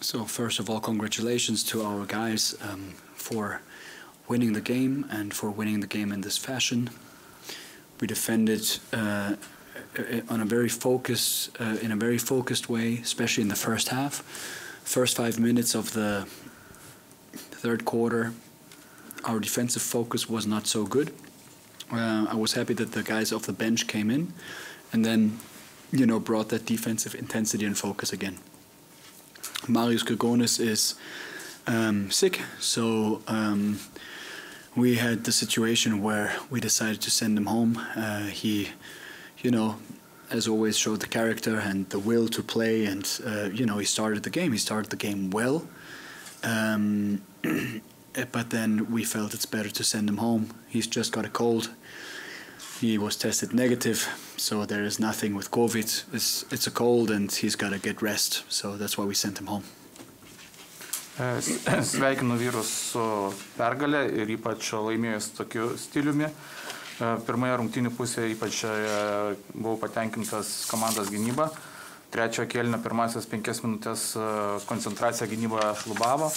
So first of all, congratulations to our guys um, for winning the game and for winning the game in this fashion. We defended uh, on a very focused, uh, in a very focused way, especially in the first half. First five minutes of the third quarter, our defensive focus was not so good. Uh, I was happy that the guys off the bench came in, and then, you know, brought that defensive intensity and focus again. Marius Grigonis is um, sick, so um, we had the situation where we decided to send him home. Uh, he, you know, as always, showed the character and the will to play, and uh, you know, he started the game. He started the game well, um, but then we felt it's better to send him home. He's just got a cold. He was tested negative, so there is nothing with COVID. It's, it's a cold, and he's got to get rest. So that's why we sent him home. Sveikinu vyrus su pergalė ir ypač laimėjus tokiu stiliumi. Pirmoje rungtynių pusėje ypač buvau patenkintas komandos gynyba. Trečio kėlinio pirmasis penkias minutės koncentracija gynyboje šlubavo,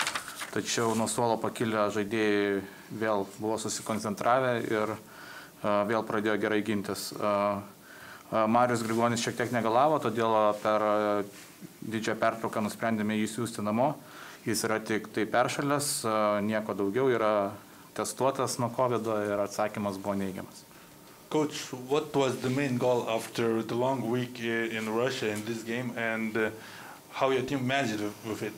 tačiau nuo suolo pakilę žaidėjai vėl buvo susikoncentravę ir vėl pradėjo gerai gintis. Marius Grigonis šiek tiek negalavo, todėl per didžiąją pertrauką nusprendėme jį siūsti namo. Jis yra tik tai peršalęs, nieko daugiau, yra testuotas nuo COVID ir atsakymas buvo neigiamas. Coach, what was the main goal after the long week in Russia in this game and uh, how your team managed with it?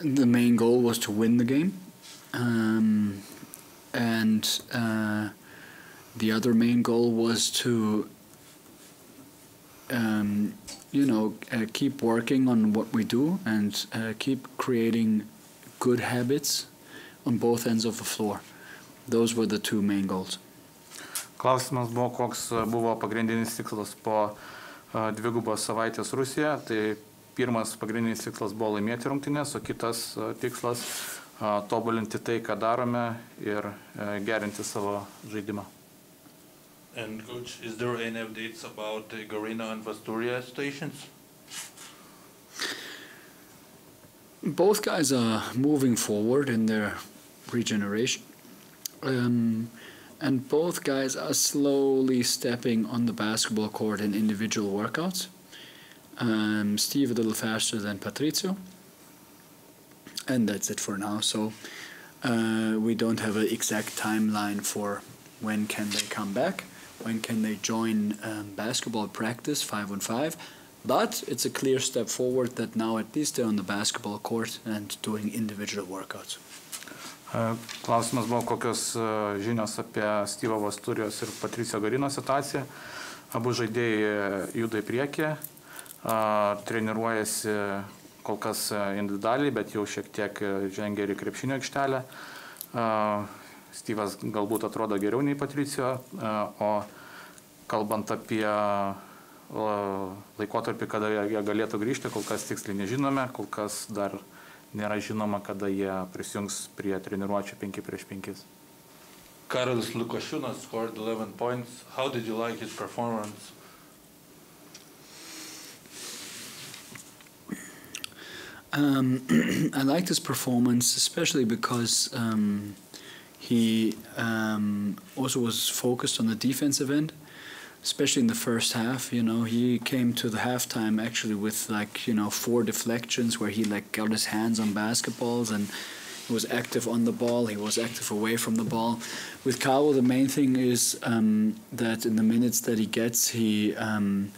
The main goal was to win the game. Um, and uh, the other main goal was to um, you know, uh, keep working on what we do and uh, keep creating good habits on both ends of the floor. Those were the two main goals. Klausimas buvo, koks buvo pagrindinis tikslas po uh, dvigubos savaitės Rusijoje. Tai pirmas pagrindinis tikslas buvo laimėti rungtynės, o kitas uh, tikslas uh, tobulinti tai, ką darome ir uh, gerinti savo žaidimą. And coach, is there any updates about the Garina and Vasturia stations? Both guys are moving forward in their regeneration. Um, and both guys are slowly stepping on the basketball court in individual workouts. Um, Steve a little faster than Patrizio. And that's it for now. So uh, we don't have an exact timeline for when can they come back when can they join um, basketball practice five on five. But it's a clear step forward that now at least they're on the basketball court and doing individual workouts. Klausimas buvo, kokios žinios apie Styvo Vasturijos ir Patricio Garino situaciją. Abu žaidėjai juda į priekį, treniruojasi kol kas individualiai, bet jau šiek tiek žengia ir į krepšinio aikštelę. Styvas galbūt atrodo geriau nei Patricio, o kalbant apie laikotarpį, kada jie galėtų grįžti, kol kas tiksliai nežinome, kol kas dar nėra žinoma, kada jie prisijungs prie treniruočio 5 prieš 5. Karolis Lukašiūnas scored 11 points. How did you like his performance? Um, I liked his performance, especially because um, he um, also was focused on the defensive end, especially in the first half. You know, he came to the halftime actually with like you know four deflections where he like got his hands on basketballs and he was active on the ball. He was active away from the ball. With Cowell, the main thing is um, that in the minutes that he gets, he um,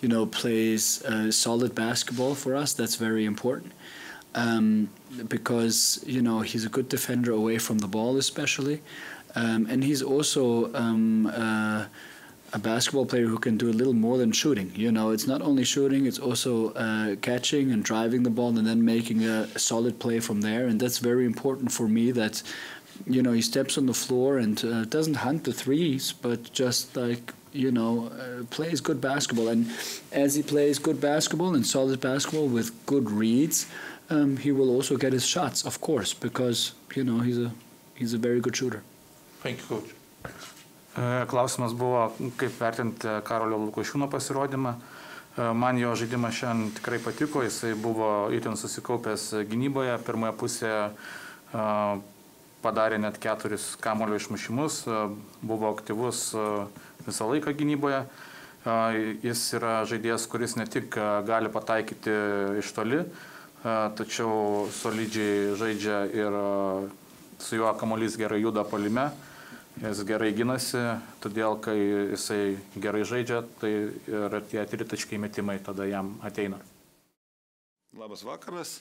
you know plays uh, solid basketball for us. That's very important um, because you know he's a good defender away from the ball, especially, um, and he's also um, uh, a basketball player who can do a little more than shooting. You know, it's not only shooting; it's also uh, catching and driving the ball, and then making a, a solid play from there. And that's very important for me. That you know he steps on the floor and uh, doesn't hunt the threes, but just like you know, uh, plays good basketball. And as he plays good basketball and solid basketball with good reads, um, he will also get his shots, of course, because you know he's a he's a very good shooter. Thank you, coach. Klausimas buvo, kaip vertinti Karolio Lukošiūno pasirodymą. Man jo žaidimas šiandien tikrai patiko, jisai buvo itin susikaupęs gynyboje, pirmoje pusėje padarė net keturis kamulio išmušimus, buvo aktyvus visą laiką gynyboje. Jis yra žaidėjas, kuris ne tik gali pataikyti iš toli, tačiau solidžiai žaidžia ir su juo kamuolys gerai juda polime jis gerai ginasi, todėl kai jisai gerai žaidžia, tai ir tie tritaškai metimai tada jam ateina. Labas vakaras.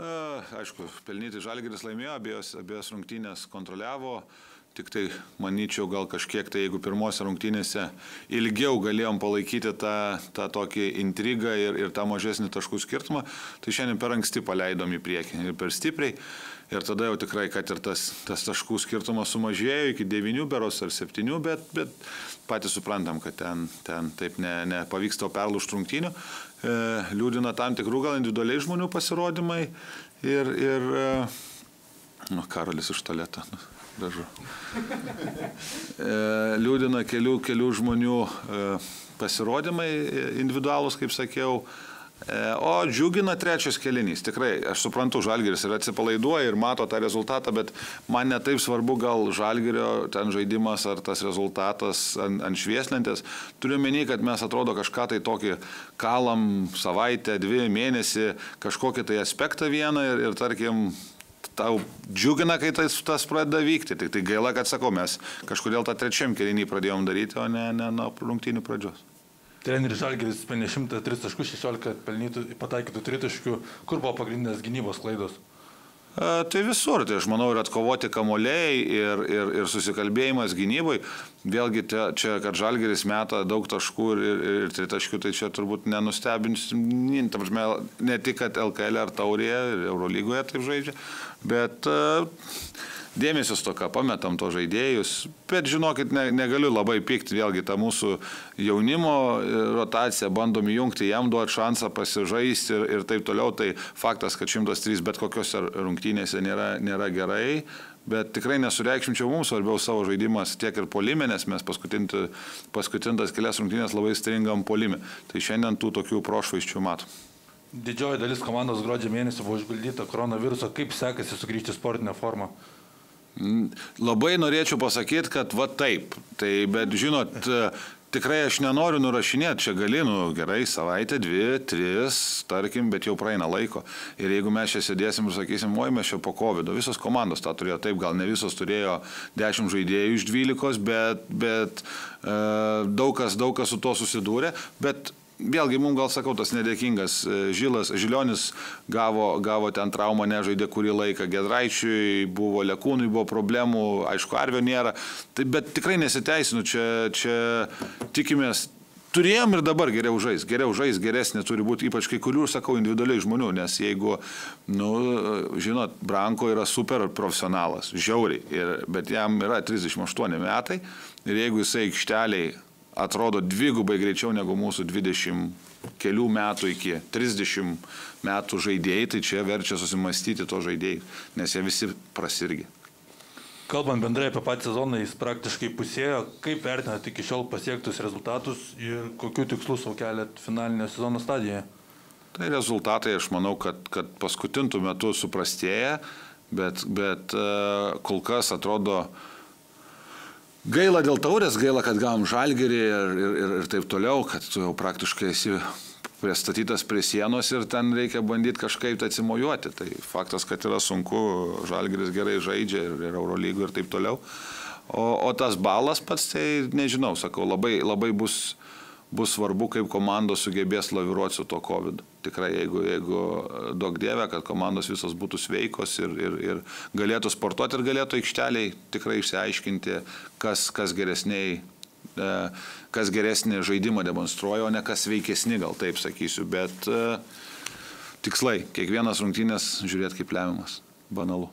Aišku, pelnyti Žalgiris laimėjo, abiejos, abiejos rungtynės kontroliavo. Tik tai, manyčiau, gal kažkiek tai, jeigu pirmose rungtynėse ilgiau galėjom palaikyti tą, tą tokį intrigą ir, ir tą mažesnį taškų skirtumą, tai šiandien per anksti paleidom į priekį ir per stipriai. Ir tada jau tikrai, kad ir tas, tas taškų skirtumas sumažėjo iki 9 beros ar 7, bet, bet patys suprantam, kad ten, ten taip nepavyks ne tau perlūšti rungtynių. E, liūdina tam tikrų gal individualiai žmonių pasirodymai ir, ir e, nu, Karolis iš toleto. Nu, gražu. E, liūdina kelių, kelių žmonių e, pasirodymai individualūs, kaip sakiau. E, o džiugina trečias kelinys. Tikrai, aš suprantu, Žalgiris ir atsipalaiduoja ir mato tą rezultatą, bet man netaip svarbu gal Žalgirio ten žaidimas ar tas rezultatas ant, ant švieslentės. Turiu menį, kad mes atrodo kažką tai tokį kalam savaitę, dvi mėnesį, kažkokį tai aspektą vieną ir, ir tarkim, tau džiugina, kai tas, tas pradeda vykti. Tik tai gaila, kad sakau, mes kažkodėl tą trečiam kelinį pradėjom daryti, o ne, ne nuo rungtynių pradžios. Treneris Žalgeris pelnė 103 taškus, 16 pelnytų, pataikytų tritaškių. Kur buvo pagrindinės gynybos klaidos? A, tai visur, tai aš manau, ir atkovoti kamuoliai, ir, ir, ir susikalbėjimas gynybai. Vėlgi, te, čia, kad Žalgeris meta daug taškų ir, ir, ir tritaškių, tai čia turbūt nenustebins, ne tik, kad LKL ar Taurėje, ir Eurolygoje taip žaidžia, bet uh, dėmesio stoka, pametam to žaidėjus, bet žinokit, ne, negaliu labai pykti, vėlgi ta mūsų jaunimo e, rotacija, bandom įjungti, jam duoti šansą pasižaisti ir, ir taip toliau, tai faktas, kad 103 bet kokiuose rungtynėse nėra, nėra gerai. Bet tikrai nesureikšminčiau mums svarbiau savo žaidimas tiek ir polime, nes mes paskutintas kelias rungtynės labai stringam polime. Tai šiandien tų tokių prošvaiščių matom. Didžioji dalis komandos gruodžio mėnesio buvo išguldyta koronaviruso. Kaip sekasi sugrįžti sportinę formą? Labai norėčiau pasakyti, kad va taip. Tai, bet žinot, tikrai aš nenoriu nurašinėti, čia gali, nu gerai, savaitę, dvi, tris, tarkim, bet jau praeina laiko. Ir jeigu mes čia sėdėsim ir sakysim, oi, mes čia po COVID, visos komandos tą turėjo, taip, gal ne visos turėjo 10 žaidėjų iš 12, bet, bet uh, daug, kas, daug kas su to susidūrė, bet vėlgi mums gal sakau, tas nedėkingas e, Žilas, Žilionis gavo, gavo ten traumą, nežaidė kurį laiką, Gedraičiui buvo, Lekūnui buvo problemų, aišku, Arvio nėra, tai, bet tikrai nesiteisinu, čia, čia tikimės. Turėjom ir dabar geriau žais, geriau žais, geresnė turi būti, ypač kai kurių, sakau, individualiai žmonių, nes jeigu, nu, žinot, Branko yra super profesionalas, žiauriai, ir, bet jam yra 38 metai ir jeigu jisai aikšteliai atrodo dvigubai greičiau negu mūsų 20 kelių metų iki 30 metų žaidėjai, tai čia verčia susimastyti to žaidėjai, nes jie visi prasirgi. Kalbant bendrai apie patį sezoną, jis praktiškai pusėjo. Kaip vertinate iki šiol pasiektus rezultatus ir kokiu tikslu savo keliat finalinio sezono stadijoje? Tai rezultatai, aš manau, kad, kad paskutintų metų suprastėja, bet, bet e, kol kas atrodo, uh, Gaila dėl taurės, gaila, kad gavom žalgerį ir, ir, ir, ir taip toliau, kad tu jau praktiškai esi pristatytas prie sienos ir ten reikia bandyti kažkaip tai atsimojuoti. Tai faktas, kad yra sunku, žalgeris gerai žaidžia ir, ir Eurolygų ir taip toliau. O, o tas balas pats, tai nežinau, sakau, labai, labai bus bus svarbu, kaip komandos sugebės laviruoti su to COVID. Tikrai, jeigu, jeigu daug dievė, kad komandos visos būtų sveikos ir, ir, ir galėtų sportuoti ir galėtų aikšteliai tikrai išsiaiškinti, kas, kas geresniai e, kas geresnį žaidimą demonstruoja, o ne kas veikesni, gal taip sakysiu, bet e, tikslai, kiekvienas rungtynės žiūrėti kaip lemiamas, banalu.